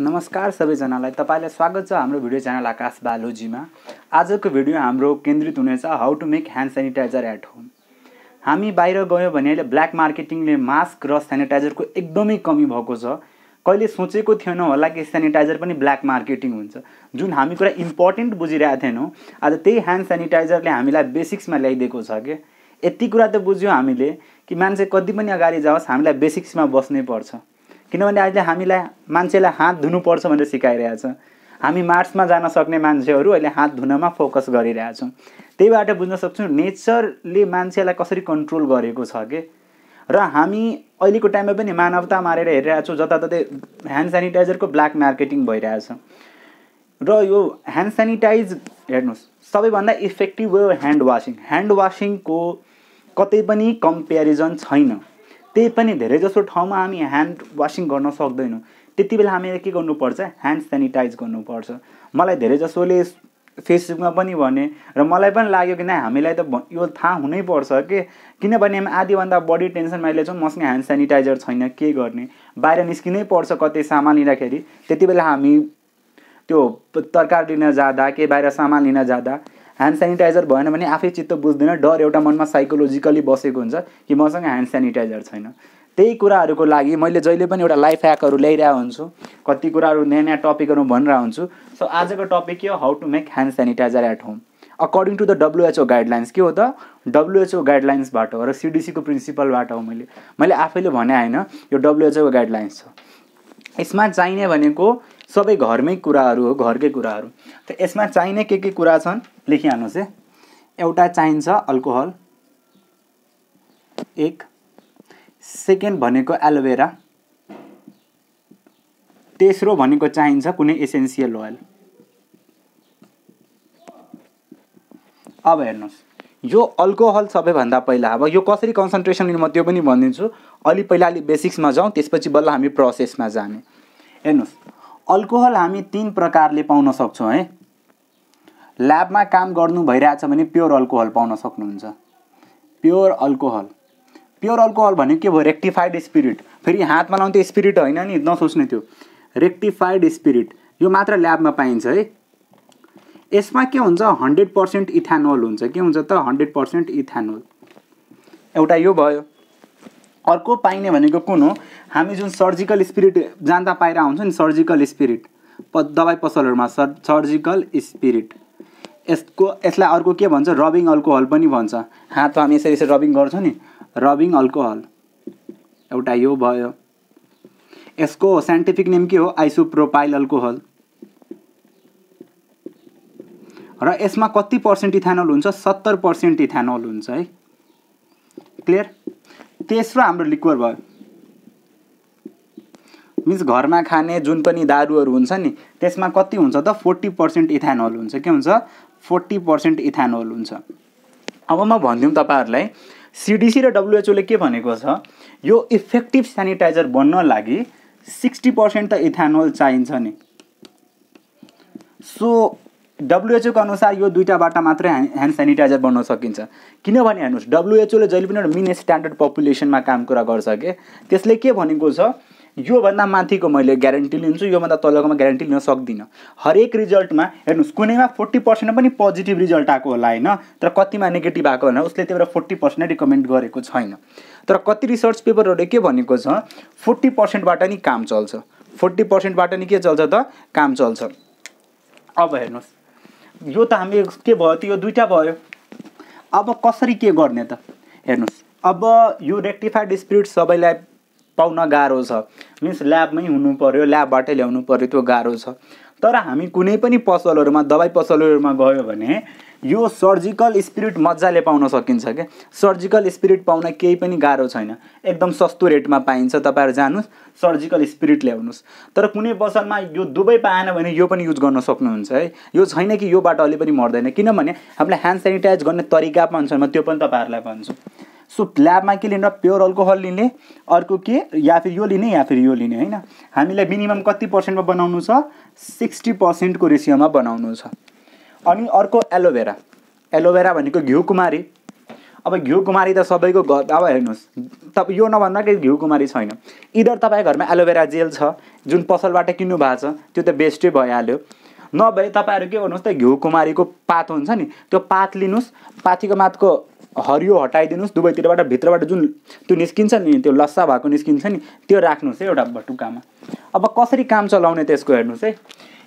नमस्कार सबैजनालाई। तपाईँलाई स्वागत छ हाम्रो भिडियो च्यानल आकाश बालोजीमा। आजको भिडियो हाम्रो केन्द्रित हुनेछ how to make hand sanitiser at home हामी बाहिर गयौँ भने अहिले ब्ल्याक मार्केटिङले मास्क र सेनिटाइजरको एकदमै कमी भएको छ। कहिले सोचेको थिएनौँ होला कि सेनिटाइजर पनि ब्ल्याक मार्केटिङ हुन्छ। जुन हामी कुरा इम्पोर्टेन्ट बुझिरहेको थिएनौँ आज त्यही ह्यान्ड सेनिटाइजरले हामीलाई बेसिक्समा ल्याइदिएको छ कि? यति कुरा त बुझ्यौँ हामीले कि मान्छे कति पनि अगाडि जाओस् हामीलाई बेसिक्समा बस्नै पर्छ। किनभने अहिले हामीलाई मान्छेलाई हात धुनुपर्छ भनेर सिकाइरहेछ। हामी मार्चमा जान सक्ने मान्छेहरू अहिले हात धुनमा फोकस गरिरहेछौँ। त्यहीबाट बुझ्न सक्छौँ नेचरले मान्छेलाई कसरी कन्ट्रोल गरेको छ कि? र हामी अहिलेको टाइममा पनि मानवता मारेर हेरिरहेको छौँ जताततै ह्यान्ड सेनिटाइजरको ब्ल्याक मार्केटिङ भइरहेछ। र यो ह्यान्ड सेनिटाइज हेर्नुहोस् सबैभन्दा इफेक्टिभ हो ह्यान्ड वासिङ। ह्यान्ड वासिङको कतै पनि कम्पेरिजन छैन। त्यही पनि धेरै जसो ठाउँमा हामी ह्यान्ड वासिङ गर्न सक्दैनौँ। त्यति बेला हामीले के गर्नुपर्छ? ह्यान्ड सेनिटाइज गर्नुपर्छ। मलाई धेरै जसोले फेसबुकमा पनि भने र मलाई पनि लाग्यो कि नै हामीलाई त यो थाहा हुनैपर्छ कि? किनभने आधीभन्दा बढी टेन्सन मैले चाहिँ मसँग ह्यान्ड सेनिटाइजर छैन के गर्ने? बाहिर निस्किनै पर्छ कतै सामान लिँदाखेरि। त्यति बेला हामी त्यो तरकारी लिन जाँदा के बाहिर सामान लिन जाँदा ह्यान्ड सेनिटाइजर भएन भने आफै चित्त बुझ्दैन। डर एउटा मनमा साइकोलोजिकली बसेको हुन्छ कि मसँग ह्यान्ड सेनिटाइजर छैन। त्यही कुराहरूको लागि मैले जहिले पनि एउटा लाइफ ह्याकहरू ल्याइरहेको हुन्छु। कति कुराहरू नयाँ नयाँ टपिकहरू भनिरहेको हुन्छु। सो आजको टपिक के हो how to make hand sanitiser at home according to the WHO guidelines के हो त? डब्लुएचओ गाइडलाइन्सबाट हो र सिडिसीको प्रिन्सिपलबाट हो मैले। मैले आफैले भने होइन यो डब्लुएचओको गाइडलाइन्स छ। यसमा चाहिने भनेको सबै घरमै कुराहरू हो घरकै कुराहरू। त यसमा चाहिने के के कुरा छन्? लेखिहाल्नुहोस् है। एउटा चाहिन्छ अल्कोहल। एक। सेकेन्ड भनेको एलोभेरा। तेस्रो भनेको चाहिन्छ कुनै एसेन्सियल ओइल अब हेर्नुहोस्। यो अल्कोहल सबैभन्दा पहिला अब यो कसरी कन्सन्ट्रेसन म त्यो पनि भनिदिन्छु। अलि पहिला अलिक बेसिक्समा जाउँ त्यसपछि बल्ल हामी प्रोसेसमा जाने। हेर्नुहोस्। अल्कोहल हामी तिन प्रकारले पाउन सक्छौँ है। ल्याबमा काम गर्नु भइरहेछ भने प्योर अल्कोहल पाउन सक्नुहुन्छ। Pure alcohol. प्योर अल्कोहल भनेको के भयो? Rectified spirit. फेरि हातमा लाउने स्पिरिट होइन नि? नसोच्ने त्यो। Rectified spirit. यो मात्र ल्याबमा पाइन्छ है। यसमा के हुन्छ? हन्ड्रेड पर्सेन्ट इथानोल हुन्छ। के हुन्छ त? Hundred percent ethanol. एउटा यो भयो। अर्को पाइने भनेको कुन हो? हामी जुन सर्जिकल स्पिरिट जान्दा पाइरहेको हुन्छ नि सर्जिकल स्पिरिट। प दबाई पसलहरूमा सर सर्जिकल स्पिरिट। यसको यसलाई अर्को के भन्छ? रबिङ अल्कोहल पनि भन्छ। हात हामी यसरी यसरी रबिङ गर्छौँ नि। Rubbing alcohol. एउटा यो भयो। यसको साइन्टिफिक नेम के हो? Isopropyl alcohol. र यसमा कति पर्सेन्ट इथानोल हुन्छ? सत्तर पर्सेन्ट इथानोल हुन्छ है। क्लियर? तेस्रो हाम्रो लिक्वर भयो। मिन्स घरमा खाने जुन पनि दारूहरू हुन्छ नि त्यसमा कति हुन्छ त? फोर्टी पर्सेन्ट इथानोल हुन्छ। के हुन्छ? फोर्टी पर्सेन्ट इथानोल हुन्छ। अब म भनिदिउँ तपाईँहरूलाई सिडिसी र डब्लुएचओले के भनेको छ? यो इफेक्टिभ सेनिटाइजर बन्न लागि सिक्सटी पर्सेन्ट त इथानोल चाहिन्छ नि। सो डब्लुएचओको अनुसार यो दुइटाबाट मात्रै ह्यान्ड सेनिटाइजर बन्न सकिन्छ। किनभने हेर्नुहोस् डब्लुएचओले जहिले पनि एउटा मिन स्ट्यान्डर्ड पपुलेसनमा काम कुरा गर्छ कि? त्यसले के भनेको छ? योभन्दा माथिको मैले ग्यारेन्टी लिन्छु योभन्दा तलकोमा ग्यारेन्टी लिन सक्दिनँ। हरेक रिजल्टमा हेर्नुहोस् कुनैमा फोर्टी पर्सेन्ट पनि पोजिटिभ रिजल्ट आएको होला होइन तर कतिमा नेगेटिभ आएको होला उसले त्यही भएर फोर्टी पर्सेन्ट रिकमेन्ड गरेको छैन। तर कति रिसर्च पेपरहरूले के भनेको छ फोर्टी पर्सेन्टबाट नि काम चल्छ। फोर्टी पर्सेन्टबाट नि के चल्छ त काम चल्छ। अब हेर्नुहोस् यो त हामी के भयो त यो दुइटा भयो। अब कसरी के गर्ने त? हेर्नुहोस् अब यो रेक्टिफाइड स्पिरिट सबैलाई पाउन गाह्रो छ। मिन्स ल्याबमै हुनु पऱ्यो ल्याबबाटै ल्याउनु पऱ्यो त्यो गाह्रो छ। तर हामी कुनै पनि पसलहरूमा दबाई पसलहरूमा गयो भने यो सर्जिकल स्पिरिट मजाले पाउन सकिन्छ क्या सर्जिकल स्पिरिट पाउन केही पनि गाह्रो छैन। एकदम सस्तो रेटमा पाइन्छ तपाईँहरू जानुहोस् सर्जिकल स्पिरिट ल्याउनुहोस्। तर कुनै पसलमा यो दुवै पाएन भने यो पनि युज गर्न सक्नुहुन्छ है? यो छैन कि योबाट अलि पनि मर्दैन। किनभने हामीले ह्यान्ड सेनिटाइज गर्ने तरिका पनि छ म त्यो पनि तपाईँहरूलाई भन्छु। सो ल्याबमा के लिने प्योर अल्कोहल लिने। अर्को के? या फिर यो लिने या फिर यो लिने होइन? हामीलाई मिनिमम कति पर्सेन्टमा बनाउनु छ? सिक्सटी पर्सेन्टको रेसियोमा बनाउनु छ। अनि अर्को एलोभेरा। एलोभेरा भनेको घिउ कुमारी अब घिउ कुमारी त सबैको घर अब हेर्नुहोस् तपाईँ यो नभन्दा कि घिउ कुमारी छैन। इधर तपाईँको घरमा एलोभेरा जेल छ जुन पसलबाट किन्नु भएको छ त्यो त बेस्टै भइहाल्यो। नभए तपाईँहरू के गर्नुहोस् त घिउ कुमारीको पात हुन्छ नि त्यो पात लिनुहोस्। पाथीको माथको हरियो हटाइदिनुहोस् दुवैतिरबाट भित्रबाट जुन त्यो निस्किन्छ नि त्यो लस्सा भएको निस्किन्छ नि त्यो राख्नुहोस् है एउटा बटुकामा। अब कसरी काम चलाउने त्यसको हेर्नुहोस् है।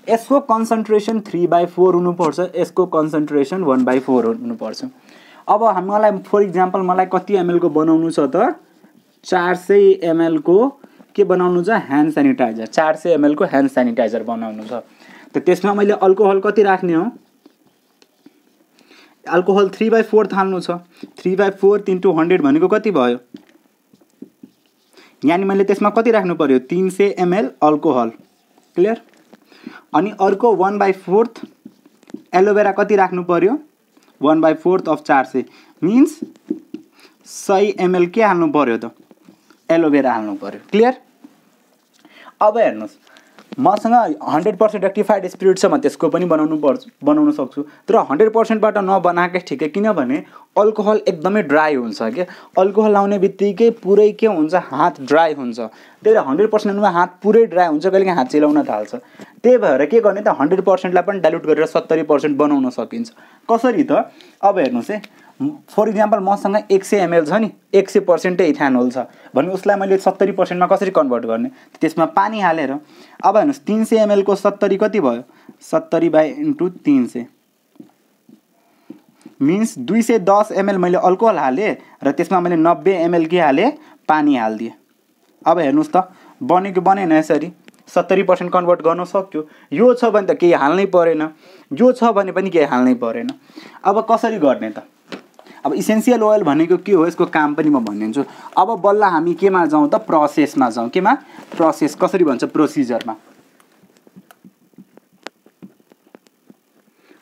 यसको कन्सन्ट्रेसन थ्री बाई फोर हुनुपर्छ यसको कन्सन्ट्रेसन वान बाई फोर हुनुपर्छ। अब मलाई फर इक्जाम्पल मलाई कति एमएलको बनाउनु छ त? चार सय एमएलको के बनाउनु छ? ह्यान्ड सेनिटाइजर चार सय एमएलको ह्यान्ड सेनिटाइजर बनाउनु छ। त त्यसमा मैले अल्कोहल कति राख्ने हो? अल्कोहल थ्री बाई फोर थाल्नु छ। Three by four into hundred भनेको कति भयो? यहाँनिर मैले त्यसमा कति राख्नु पऱ्यो तिन सय एमएल अल्कोहल क्लियर अनि अर्को वान बाई फोर्थ एलोभेरा कति राख्नु पऱ्यो वान बाई फोर्थ अफ चार सय। मिन्स सय एमएल के हाल्नु पऱ्यो त? एलोभेरा हाल्नु पऱ्यो क्लियर अब हेर्नुहोस्। मसँग हन्ड्रेड पर्सेन्ट रेक्टिफाइड स्पिरिट छ म त्यसको पनि बनाउनु पर्छ बनाउन सक्छु। तर हन्ड्रेड पर्सेन्टबाट नबनाएकै ठिकै किनभने अल्कोहल एकदमै ड्राई हुन्छ क्या अल्कोहल लाउने बित्तिकै पुरै के हुन्छ? हात ड्राई हुन्छ। त्यही भएर हन्ड्रेड पर्सेन्टमा हात पुरै ड्राई हुन्छ कहिले हात चिलाउन थाल्छ। त्यही भएर के गर्ने त हन्ड्रेड पर्सेन्टलाई पनि डाइल्युट गरेर सत्तरी पर्सेन्ट बनाउन सकिन्छ। कसरी त? अब हेर्नुहोस् है। फर इक्जाम्पल मसँग एक सय एमएल छ नि एक सय पर्सेन्टै इथानोल छ भने उसलाई मैले सत्तरी पर्सेन्टमा कसरी कन्भर्ट गर्ने? त्यसमा पानी हालेर अब हेर्नुहोस् तिन सय एमएलको सत्तरी कति भयो? सत्तरी बाई इन्टु तिन सय। मिन्स दुई सय दस एमएल मैले अल्कोहल हालेँ र त्यसमा मैले नब्बे एमएल के हालेँ? पानी हालिदिएँ। अब हेर्नुहोस् त बनेको बनेन यसरी। सत्तरी पर्सेन्ट कन्भर्ट गर्न सक्यो। यो छ भने त केही हाल्नै परेन। यो छ भने पनि केही हाल्नै परेन। अब कसरी गर्ने त? अब इसेन्सियल ओइल भनेको के हो? यसको काम पनि म भनिदिन्छु। अब बल्ल हामी केमा जाउँ त? प्रोसेसमा जाउँ। केमा? प्रोसेस कसरी भन्छ? प्रोसिजरमा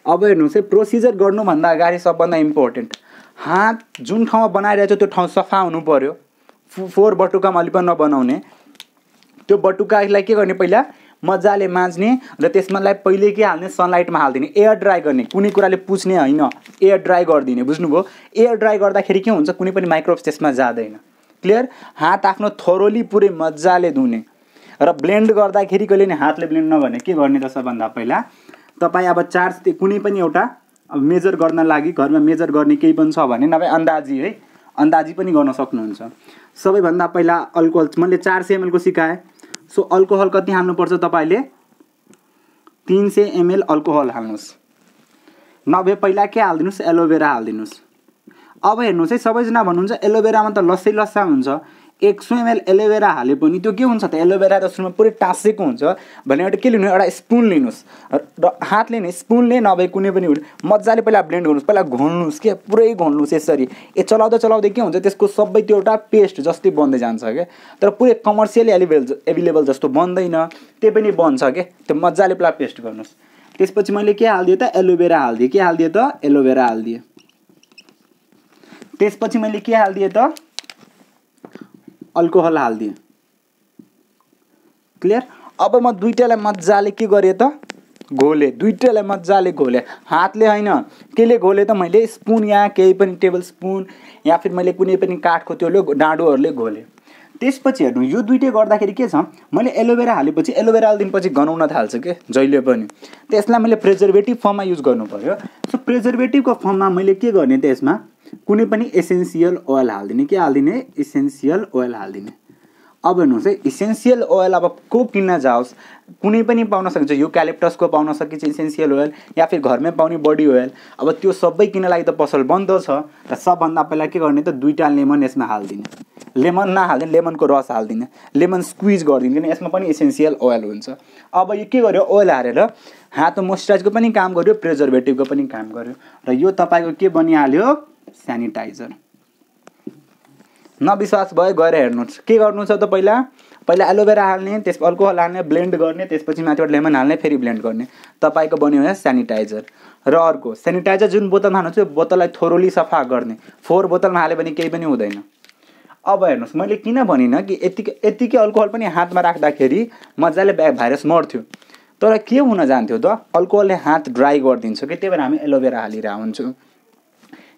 अब हेर्नुहोस् है प्रोसिजर गर्नुभन्दा अगाडि सबभन्दा इम्पोर्टेन्ट हात जुन ठाउँमा बनाइरहेको छ त्यो ठाउँ सफा हुनु पऱ्यो फोहोर बटुकामा अलि पनि नबनाउने। त्यो बटुकालाई के गर्ने पहिला? मजाले माझ्ने र त्यसमालाई पहिले के हाल्ने सनलाइटमा हालिदिने। एयर ड्राई गर्ने। कुनै कुराले पुछ्ने होइन। एयर ड्राई गरिदिने। बुझ्नुभयो? एयर ड्राई गर्दाखेरि के हुन्छ? कुनै पनि माइक्रोब्स त्यसमा जाँदैन। क्लियर हात आफ्नो थोरोली पुरै मजाले धुने। र ब्लेन्ड गर्दाखेरि कहिले नि हातले ब्लेन्ड नगर्ने। के गर्ने त सबभन्दा पहिला? तपाईँ अब चार्ज कुनै पनि एउटा मेजर गर्न लागि घरमा मेजर गर्ने केही पनि छ भने नभए अन्दाजी है? अन्दाजी पनि गर्न सक्नुहुन्छ। सबैभन्दा पहिला अल्कोहल मैले चार सय एमएलको सिकाएँ। सो अल्कोहल कति हाल्नुपर्छ तपाईँले? तिन सय एमएल अल्कोहल हाल्नुहोस्। नभए पहिला के हालिदिनुहोस्? एलोभेरा हालिदिनुहोस्। अब हेर्नुहोस् है सबैजना भन्नुहुन्छ एलोभेरामा त लस्सै लस्सा हुन्छ। एक सौ एमएल एलोभेरा हाले पनि त्यो के हुन्छ त? एलोभेरा त सुरुमा पुरै टाँसेको हुन्छ भने एउटा के लिनु एउटा स्पुन लिनुहोस्। र हातले नै स्पुनले नभए कुनै पनि मजाले पहिला ब्लेन्ड गर्नुहोस् पहिला घोल्नुहोस् के? पुरै घोल्नुहोस् यसरी। ए चलाउँदा चलाउँदै के हुन्छ? त्यसको सबै त्यो एउटा पेस्ट जस्तै बन्दै जान्छ क्या तर पुरै कमर्सियली एभाइलेबल एभाइलेबल जस्तो बन्दैन। त्यही पनि बन्छ क्या त्यो मजाले पहिला पेस्ट गर्नुहोस्। त्यसपछि मैले के हालिदिएँ त? एलोभेरा हालिदिएँ। के हालिदिएँ त? एलोभेरा हालिदिएँ। त्यसपछि मैले के हालिदिएँ त? अल्कोहल हालिदिएँ। क्लियर अब म दुइटालाई मजाले के गरेँ त? घोलेँ। दुइटालाई मजाले घोलेँ। हातले होइन। केले घोलेँ त? मैले स्पुन या केही पनि टेबल स्पुन या फिर मैले कुनै पनि काठको त्यो डाँडोहरूले घोलेँ। त्यसपछि हेर्नु यो दुइटै गर्दाखेरि के छ? मैले एलोभेरा हालेपछि एलोभेरा हालिदिएपछि गनाउन थाल्छ कि? जहिले पनि। त्यसलाई मैले प्रिजर्भेटिभ फर्ममा युज गर्नु पऱ्यो सो प्रिजर्भेटिभको फर्ममा मैले के गर्ने त यसमा? कुनै पनि एसेन्सियल ओइल हालिदिने के हालिदिने? इसेन्सियल ओइल हालिदिने। अब हेर्नुहोस् है इसेन्सियल ओइल अब को किन्न जाओस्? कुनै पनि पाउन सकिन्छ। यो क्यालेप्टसको पाउन सकिन्छ इसेन्सियल ओइल या फिर घरमै पाउने बडी ओइल अब त्यो सबै किन्न लागि त पसल बन्द छ। र सबभन्दा पहिला के गर्ने त? दुईवटा लेमन यसमा हालिदिने। लेमन नहाल्ने लेमनको रस हालिदिने। लेमन स्क्विज गरिदिने किन यसमा पनि इसेन्सियल ओइल हुन्छ। अब यो के गर्यो? ओइल हालेर हात मोइस्चराइजको पनि काम गर्यो प्रिजर्भेटिभको पनि काम गर्यो। र यो तपाईँको के बनिहाल्यो? सेनिटाइजर नविश्वास भयो गएर हेर्नुहोस्। के गर्नु छ त पहिला? पहिला एलोभेरा हाल्ने त्यस अल्कोहल हाल्ने ब्लेन्ड गर्ने त्यसपछि माथिबाट लेमन हाल्ने फेरि ब्लेन्ड गर्ने। तपाईँको बन्यो भने सेनिटाइजर र अर्को सेनिटाइजर जुन बोतलमा हाल्नु त्यो बोतललाई थोरोली सफा गर्ने। फोहोर बोतलमा हाल्यो भने केही पनि हुँदैन। अब हेर्नुहोस् मैले किन भनिनँ कि यतिकै यतिकै अल्कोहल पनि हातमा राख्दाखेरि मजाले भाइरस मर्थ्यो। तर के हुन जान्थ्यो त? अल्कोहलले हात ड्राई गरिदिन्छ कि त्यही भएर हामी एलोभेरा हालिरहेको हुन्छौँ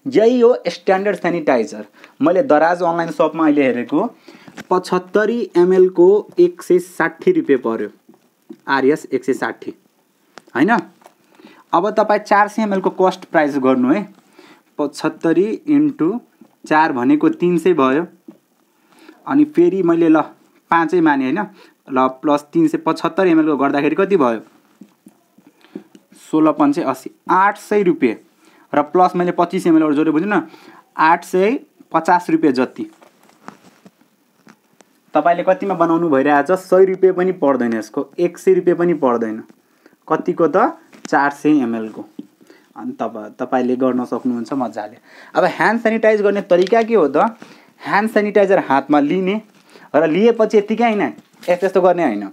यही हो स्ट्यान्डर्ड सेनिटाइजर मैले दराज अनलाइन सपमा अहिले हेरेको पचहत्तरी एमएलको एक सय साठी रुपियाँ पऱ्यो आरएस एक सय साठी। होइन? अब तपाईँ चार सय एमएलको कस्ट प्राइस गर्नु है। पचहत्तरी इन्टु चार भनेको तिन सय भयो। अनि फेरि मैले ल पाँचै माने होइन। ल प्लस तिन सय पचहत्तर एमएलको गर्दाखेरि कति भयो? सोह्र पन्चे अस्सी आठ सय रुपियाँ। र प्लस मैले पच्चिस एमएलबाट जोडेँ बुझ्नु न आठ सय पचास रुपियाँ जति। तपाईँले कतिमा बनाउनु भइरहेछ सय रुपियाँ पनि पर्दैन यसको एक सय रुपियाँ पनि पर्दैन। कतिको त? चार सय एमएलको अनि तपाईँ तपाईँले गर्न सक्नुहुन्छ मजाले। अब ह्यान्ड सेनिटाइज गर्ने तरिका के हो त? ह्यान्ड सेनिटाइजर हातमा लिने र लिएपछि यत्तिकै होइन यस्तो गर्ने होइन।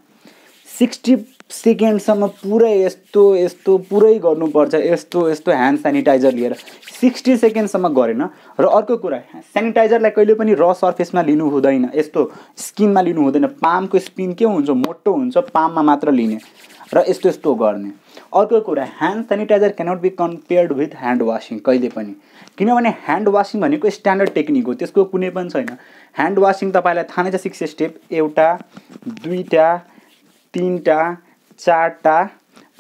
सिक्सटी सेकेन्डसम्म पुरै यस्तो यस्तो पुरै गर्नुपर्छ यस्तो यस्तो ह्यान्ड सेनिटाइजर लिएर। सिक्सटी सेकेन्डसम्म गरेन। र अर्को कुरा सेनिटाइजरलाई कहिले पनि र सर्फेसमा लिनु हुँदैन। यस्तो स्किनमा लिनु हुँदैन। पामको स्पिन के हुन्छ? मोटो हुन्छ पाममा मात्र लिने। र यस्तो यस्तो गर्ने। अर्को कुरा hand sanitiser cannot be compared with hand washing कहिले पनि। किनभने ह्यान्ड वासिङ भनेको स्ट्यान्डर्ड टेक्निक हो। त्यसको कुनै पनि छैन। ह्यान्ड वासिङ तपाईँलाई थाहा नै छ सिक्स स्टेप एउटा दुईवटा तिनवटा चारवटा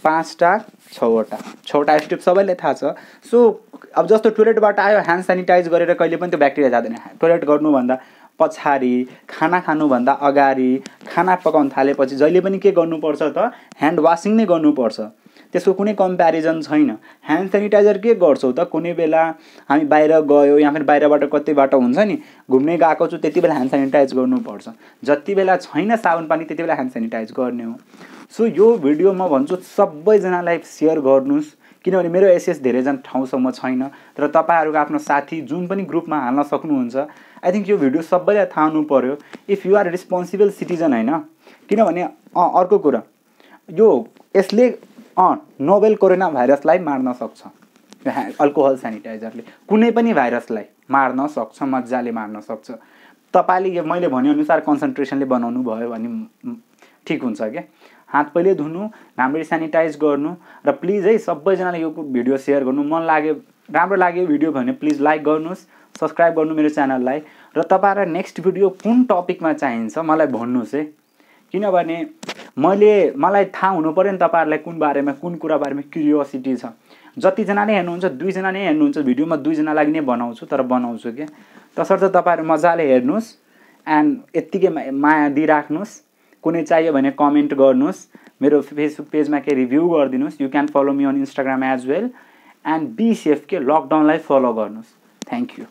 पाँचवटा छवटा। छवटा स्टेप सबैलाई थाहा छ। सो अब जस्तो टोइलेटबाट आयो ह्यान्ड सेनिटाइज गरेर कहिले पनि त्यो ब्याक्टेरिया जाँदैन। टोइलेट गर्नुभन्दा पछाडि खाना खानुभन्दा अगाडि खाना पकाउन थालेपछि जहिले पनि के गर्नुपर्छ त? ह्यान्ड वासिङ नै गर्नुपर्छ। त्यसको कुनै कम्पेरिजन छैन। ह्यान्ड सेनिटाइजर के गर्छौँ त? कुनै बेला हामी बाहिर गयो या फिर बाहिरबाट कतैबाट हुन्छ नि घुम्ने गएको छु त्यति बेला ह्यान्ड सेनिटाइज गर्नुपर्छ। जति बेला छैन साबुन पानी त्यति बेला ह्यान्ड सेनिटाइज गर्ने हो। सो यो भिडियो म भन्छु सबैजनालाई सेयर गर्नुहोस्। किनभने मेरो एसएस धेरैजना ठाउँसम्म छैन। तर तपाईँहरूको आफ्नो साथी जुन पनि ग्रुपमा हाल्न सक्नुहुन्छ आई थिङ्क यो भिडियो सबैलाई थाहा हुनु पऱ्यो if you are responsible citizen होइन? किनभने अर्को कुरा। यो यसले अँ नोबेल कोरोना भाइरसलाई मार्न सक्छ। अल्कोहल सेनिटाइजरले कुनै पनि भाइरसलाई मार्न सक्छ मजाले मार्न सक्छ। तपाईँले यो मैले भनेअनुसार कन्सन्ट्रेसनले बनाउनु भयो भने ठिक हुन्छ क्या। हात पहिले धुनु राम्ररी सेनिटाइज गर्नु र प्लिज है सबैजनाले यो भिडियो सेयर गर्नु। मन लाग्यो राम्रो लाग्यो भिडियो भने प्लिज लाइक गर्नुहोस् सब्सक्राइब गर्नु मेरो च्यानललाई। र तपाईँलाई नेक्स्ट भिडियो कुन टपिकमा चाहिन्छ मलाई भन्नुहोस् है। किनभने मैले मलाई थाहा हुनु पऱ्यो नि तपाईँहरूलाई कुन बारेमा कुन कुरा बारेमा क्युरियोसिटी छ। जतिजनाले हेर्नुहुन्छ दुईजना नै हेर्नुहुन्छ भिडियोमा दुईजनालाई नै बनाउँछु तर बनाउँछु क्या। तसर्थ तपाईँहरू मजाले हेर्नुहोस् एन्ड यत्तिकै माया दिइराख्नुहोस्। कुनै चाहियो भने कमेन्ट गर्नुहोस्। मेरो फेसबुक पेजमा केही रिभ्यू गरिदिनुहोस्। You can follow me on Instagram as well and be safe के लकडाउनलाई फलो गर्नुहोस्। Thank you